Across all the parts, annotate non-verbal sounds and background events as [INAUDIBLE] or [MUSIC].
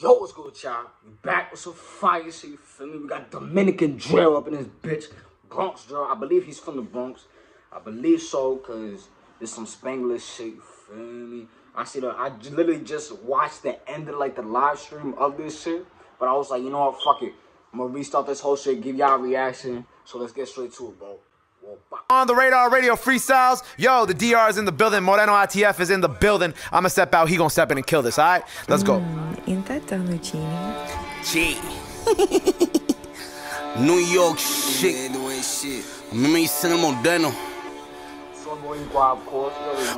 Yo, what's good, y'all? We back with some fire shit, you feel me? We got Dominican Drill up in this bitch. Bronx Drill. I believe he's from the Bronx. I believe so, because there's some Spanglish shit, you feel me? I see the, I literally just watched the end of, like, the live stream of this shit. But I was like, you know what, fuck it. I'm gonna restart this whole shit, give y'all a reaction. So let's get straight to it, bro. On the radar radio freestyles. Yo, the DR is in the building. Moreno ITF is in the building. I'm gonna step out. He gonna step in and kill this. All right, let's go. Mm, ain't that Domicini? G. New York shit. A mí me dicen el moderno.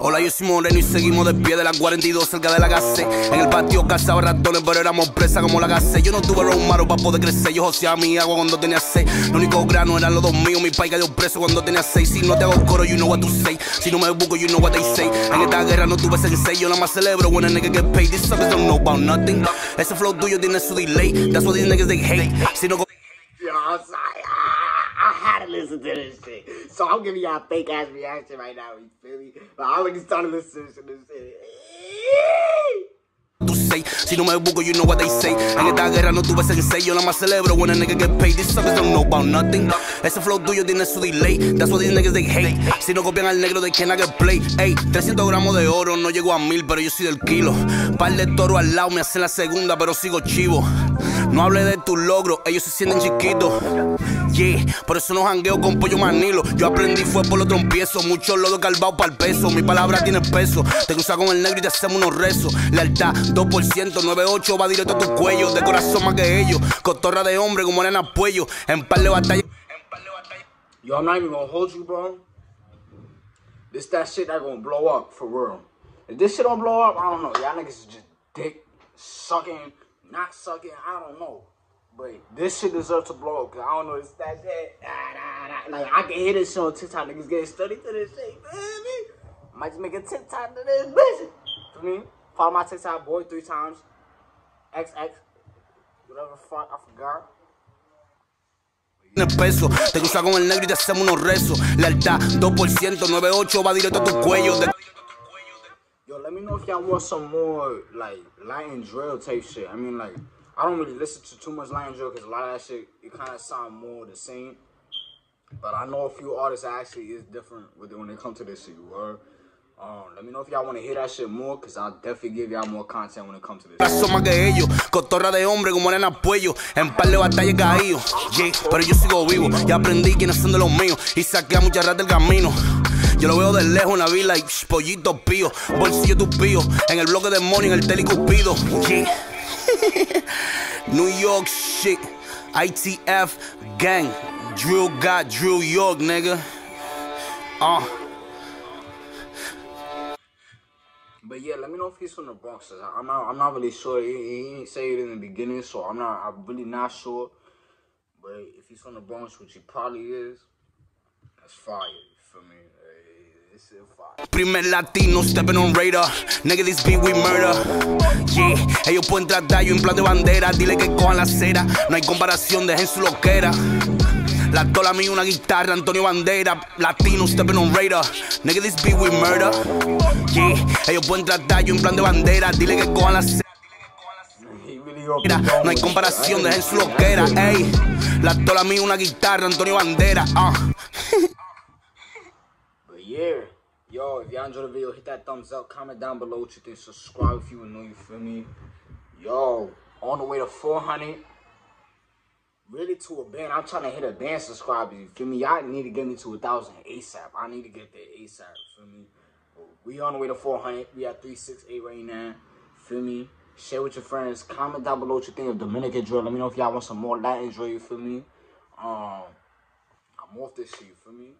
Hola, yo soy Moreno y seguimos de pie de la 42 cerca de la gase. En el patio cazaba ratones, pero éramos presa como la gase. Yo no tuve los malos para poder crecer. Yo joseaba mi agua cuando tenía seis. Lo único grano eran los dos míos. Mi pai cayó preso cuando tenía seis. Si no te hago coro, you know what to say. Si no me busco, you know what they say. En esta guerra no tuve sensei. Yo nada más celebro when a nigga get paid. These suckers don't know about nothing. Ese flow tuyo tiene su delay. That's what these niggas they hate. Si no Yo, To listen to this shit. So I'm giving y'all a fake ass reaction right now, you feel me? But I already started listening to this shit. Si no me busco, you know what they say. En esta guerra no tuve sensei, yo nada más celebro when a nigga get paid. These suckers don't know about nothing. Ese flow tuyo tiene su delay. That's what these niggas they hate. Si no copian al negro, they cannot get play. Ey, 300 gramos de oro, no llego a mil, pero yo soy del kilo. Par de toro al lado, me hacen la segunda, pero sigo chivo. No hable de tus logros, ellos se sienten chiquitos. Yeah, por eso no jangueo con pollo manilo. Yo aprendí fue por los trompiezos. Muchos lodos calvados para el peso. Mi palabra tiene peso. Te cruzas con el negro y te hacemos unos rezos. Lealtad, 2%, 98 va directo a tu cuello. De corazón más que ellos. Cotorra de hombre como en apoyo. En par de batalla. Yo, I'm not even gonna hold you, bro. This that shit that gonna blow up for real. If this shit don't blow up, I don't know. Y'all niggas is just dick sucking, not sucking. I don't know. But this shit deserves to blow up. Cause I don't know. It's that shit. Like I can hear this shit on TikTok. Niggas getting study to this shit. Me. Might just make a TikTok to this bitch. For me, follow my TikTok boy three times. XX. Whatever fuck, I forgot. Peso, te cruzas con el negro y te hacemos unos rezos. Lealtad, 2%, 98 va directo a tu cuello. De let me know if y'all want some more like Latin drill type shit. I mean, like, I don't really listen to too much Latin drill because a lot of that shit it kind of sound more the same. But I know a few artists actually is different with it when they come to this shit. Um, let me know if y'all want to hear that shit more because I'll definitely give y'all more content when it comes to this. Yo lo veo de lejos en la vila y like, pollito pío, bolsillo en el bloque de en el telecupido. Yeah. [LAUGHS] New York shit, ITF gang, drill got drill York, nigga. Uh. But yeah, let me know if he's from the Bronx. I'm not. I'm not really sure. He, he didn't say it in the beginning, so I'm not. I'm really not sure. But if he's from the Bronx, which he probably is, that's fire. Feel me? Primer latino stepping on radar. Nigga, this beat we murder. Yeah, ellos pueden tratar yo en plan de bandera. Dile que cojan la cera. No hay comparación, dejen su loquera. La tola mía una guitarra, Antonio Bandera, latino, stepping on radar. Nigga, this beat we murder. Yeah, ellos pueden tratar yo en plan de bandera. Dile que cojan la cera. No hay comparación, dejen su loquera, ey. La tola mía una guitarra, Antonio Bandera, uh. [LAUGHS] yeah, yo, if y'all enjoyed the video, hit that thumbs up, comment down below what you think, subscribe if you know, you feel me? Yo, on the way to 400 really to a band. I'm trying to hit a band subscribers. You feel me? Y'all need to get me to a thousand ASAP. I need to get there ASAP. Feel me? We on the way to 400. We at 368 right now. Feel me? Share with your friends. Comment down below what you think of Dominican drill. Let me know if y'all want some more Latin drill. You feel me? Um, I'm off this shit. You feel me?